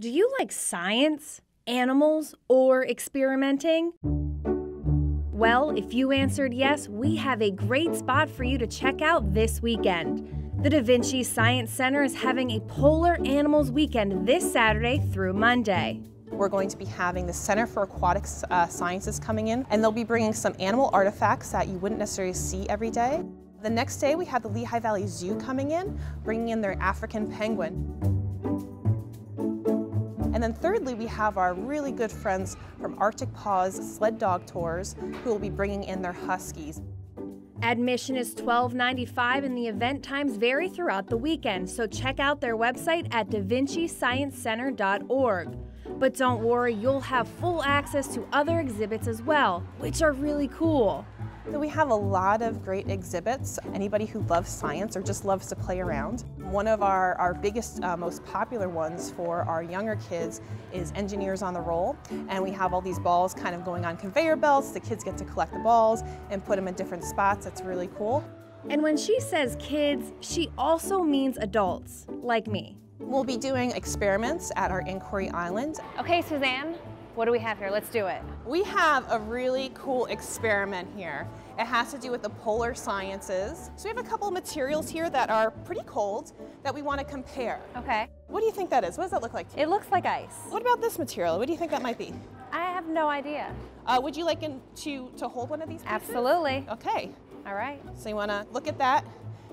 Do you like science, animals, or experimenting? Well, if you answered yes, we have a great spot for you to check out this weekend. The Da Vinci Science Center is having a Polar Animals Weekend this Saturday through Monday. We're going to be having the Center for Aquatic uh, Sciences coming in, and they'll be bringing some animal artifacts that you wouldn't necessarily see every day. The next day, we have the Lehigh Valley Zoo coming in, bringing in their African penguin. And then thirdly, we have our really good friends from Arctic Paws Sled Dog Tours, who will be bringing in their huskies. Admission is $12.95 and the event times vary throughout the weekend, so check out their website at davincisciencecenter.org. But don't worry, you'll have full access to other exhibits as well, which are really cool. So we have a lot of great exhibits. Anybody who loves science or just loves to play around. One of our, our biggest, uh, most popular ones for our younger kids is Engineers on the Roll. And we have all these balls kind of going on conveyor belts. The kids get to collect the balls and put them in different spots. That's really cool. And when she says kids, she also means adults, like me. We'll be doing experiments at our Inquiry Island. Okay, Suzanne, what do we have here? Let's do it. We have a really cool experiment here. It has to do with the polar sciences. So we have a couple of materials here that are pretty cold that we want to compare. Okay. What do you think that is? What does that look like to you? It looks like ice. What about this material? What do you think that might be? I have no idea. Uh, would you like to, to hold one of these pieces? Absolutely. Okay. All right. So you want to look at that.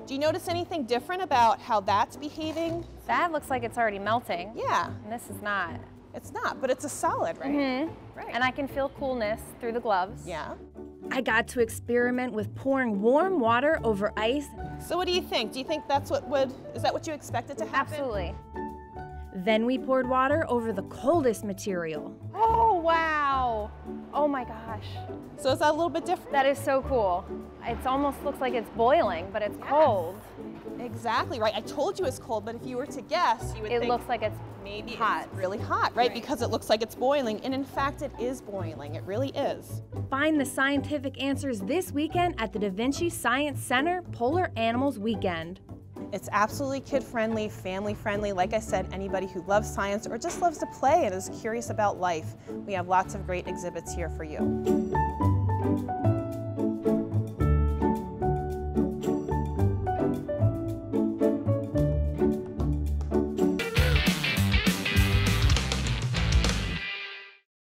Do you notice anything different about how that's behaving? That looks like it's already melting. Yeah. And this is not. It's not, but it's a solid, right? Mm-hmm. Right. And I can feel coolness through the gloves. Yeah. I got to experiment with pouring warm water over ice. So what do you think? Do you think that's what would, is that what you expected to happen? Absolutely. Then we poured water over the coldest material. Oh, wow. Oh my gosh. So is that a little bit different? That is so cool. It almost looks like it's boiling, but it's cold. Exactly right. I told you it's cold, but if you were to guess, you would It think looks like it's maybe hot. it's really hot, right? Because it looks like it's boiling, and in fact, it is boiling. It really is. Find the scientific answers this weekend at the Da Vinci Science Center Polar Animals Weekend. It's absolutely kid-friendly, family-friendly. Like I said, anybody who loves science or just loves to play and is curious about life, we have lots of great exhibits here for you.